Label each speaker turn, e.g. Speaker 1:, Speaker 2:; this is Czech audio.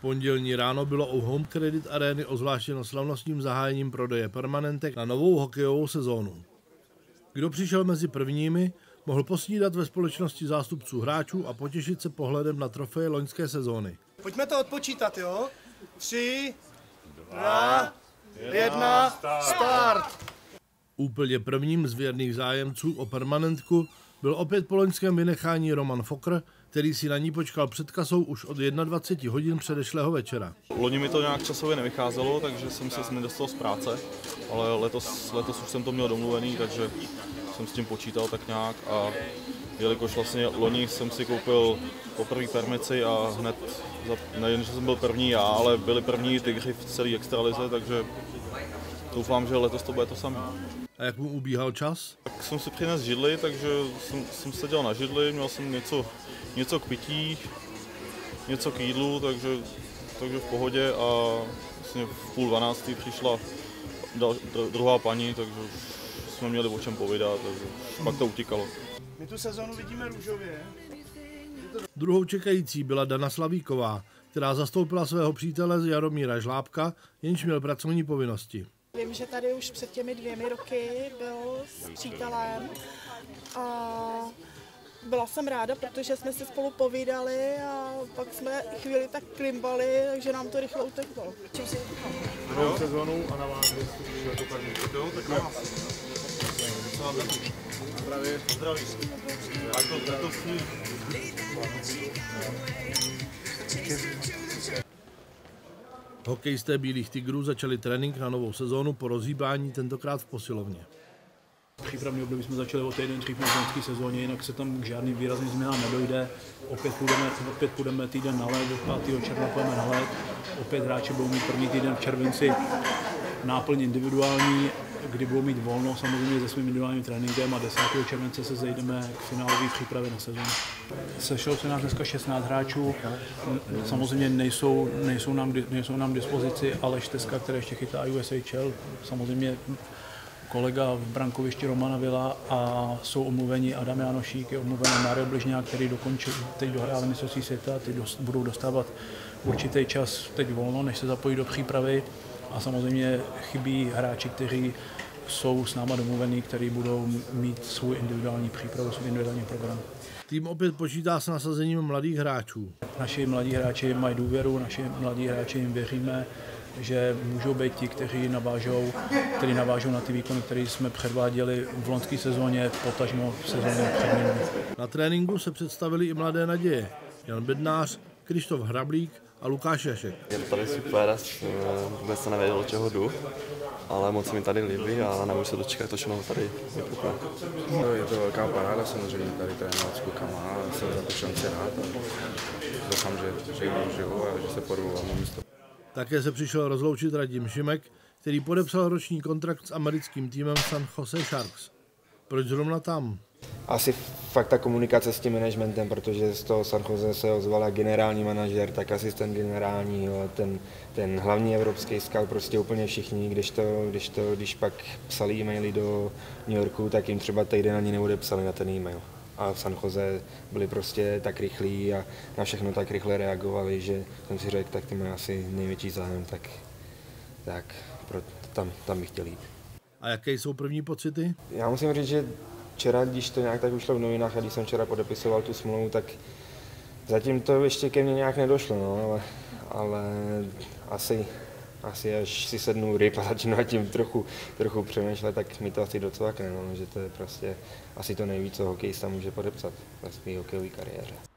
Speaker 1: Pondělní ráno bylo u Home Credit Areny ozvláštěno slavnostním zahájením prodeje permanentek na novou hokejovou sezónu. Kdo přišel mezi prvními, mohl posnídat ve společnosti zástupců hráčů a potěšit se pohledem na trofeje loňské sezóny.
Speaker 2: Pojďme to odpočítat, jo? Tři, dva, jedna, start!
Speaker 1: Úplně prvním z věrných zájemců o permanentku byl opět po loňském vynechání Roman Fokr, který si na ní počkal před kasou už od 21 hodin předešlého večera.
Speaker 3: Loni mi to nějak časově nevycházelo, takže jsem se nedostal z práce, ale letos, letos už jsem to měl domluvený, takže jsem s tím počítal tak nějak a jelikož vlastně loni jsem si koupil poprvé permici a hned, za, nejen, že jsem byl první já, ale byli první tygři v celé extralize, takže doufám, že letos to bude to samé.
Speaker 1: A jak mu ubíhal čas?
Speaker 3: Tak jsem si přinesl židli, takže jsem, jsem seděl na židli, měl jsem něco, něco k pití, něco k jídlu, takže, takže v pohodě a vlastně v půl dvanáctý přišla dal, druhá paní, takže jsme měli o čem povídat, takže pak to utíkalo.
Speaker 2: My tu sezonu vidíme růžově.
Speaker 1: Druhou čekající byla Dana Slavíková, která zastoupila svého přítele z Jaromíra Žlábka, jenž měl pracovní povinnosti.
Speaker 4: Vím, že tady už před těmi dvěmi roky byl s přítelem a byla jsem ráda, protože jsme si spolu povídali a pak jsme chvíli tak klimbali, takže nám to rychle uteklo.
Speaker 5: Sezonu a na vás první.
Speaker 3: Jo, tak na vás.
Speaker 5: Zdraví.
Speaker 3: Zdraví. To, to, to
Speaker 1: Hokejisté Bílých tigrů začali trénink na novou sezónu po rozhýbání tentokrát v posilovně.
Speaker 6: Přípravný období jsme začali o týden dřív než v sezóně, jinak se tam k žádným výrazným změnám nedojde. Opět půjdeme, opět půjdeme týden na let, do 5. června půjdeme na let. Opět hráči budou mít první týden v červenci náplň individuální, kdy budou mít volno samozřejmě se svým individuálním tréninkem a 10. července se zejdeme k finálové přípravě na sezónu. Sešlo se nás dneska 16 hráčů, samozřejmě nejsou, nejsou, nám, nejsou nám dispozici Aleš Teska, který ještě chytá USHL, samozřejmě kolega v brankovišti Romana Vila a jsou omluveni Adam Janošík, je omluvený Mario Bližňák, který dokončil, teď dohrál mistrovství světa, teď dost, budou dostávat určitý čas teď volno, než se zapojí do přípravy a samozřejmě chybí hráči, kteří jsou s náma domluvení, kteří budou mít svůj individuální přípravu, svůj individuální program.
Speaker 1: Tým opět počítá s nasazením mladých hráčů.
Speaker 6: Naši mladí hráči mají důvěru, naši mladí hráči jim věříme, že můžou být ti, kteří navážou, kteří navážou na ty výkony, které jsme předváděli v loňské sezóně, potažmo v sezóně předminulé.
Speaker 1: Na tréninku se představili i mladé naděje. Jan Bednář, Krištof Hrablík a Lukáš Jašek.
Speaker 7: Je to tady super, vůbec se nevěděl, čeho jdu, ale moc se mi tady líbí a nemůžu se dočkat to, všechno tady vypukne.
Speaker 5: No, je to velká paráda samozřejmě tady trénovat s klukama a jsem za to šanci rád a doufám, že, že ji užiju a že se porvu hlavní místo.
Speaker 1: Také se přišel rozloučit Radim Šimek, který podepsal roční kontrakt s americkým týmem San Jose Sharks. Proč zrovna tam?
Speaker 8: Asi fakt ta komunikace s tím managementem, protože z toho San Jose se ozvala generální manažer, tak asistent generálního, ten, ten hlavní evropský scout, prostě úplně všichni, když, to, když, to, když pak psali e-maily do New Yorku, tak jim třeba týden ani neodepsali na ten e-mail. A v San Jose byli prostě tak rychlí a na všechno tak rychle reagovali, že jsem si řekl, tak ty mají asi největší zájem, tak, tak pro, tam, tam bych chtěl jít.
Speaker 1: A jaké jsou první pocity?
Speaker 8: Já musím říct, že včera, když to nějak tak ušlo v novinách a když jsem včera podepisoval tu smlouvu, tak zatím to ještě ke mně nějak nedošlo, no, ale, ale asi, asi až si sednu ryb a začnu nad tím trochu, trochu přemýšlet, tak mi to asi docvakne, no, že to je prostě asi to nejvíc, co hokejista může podepsat ve své hokejové kariéře.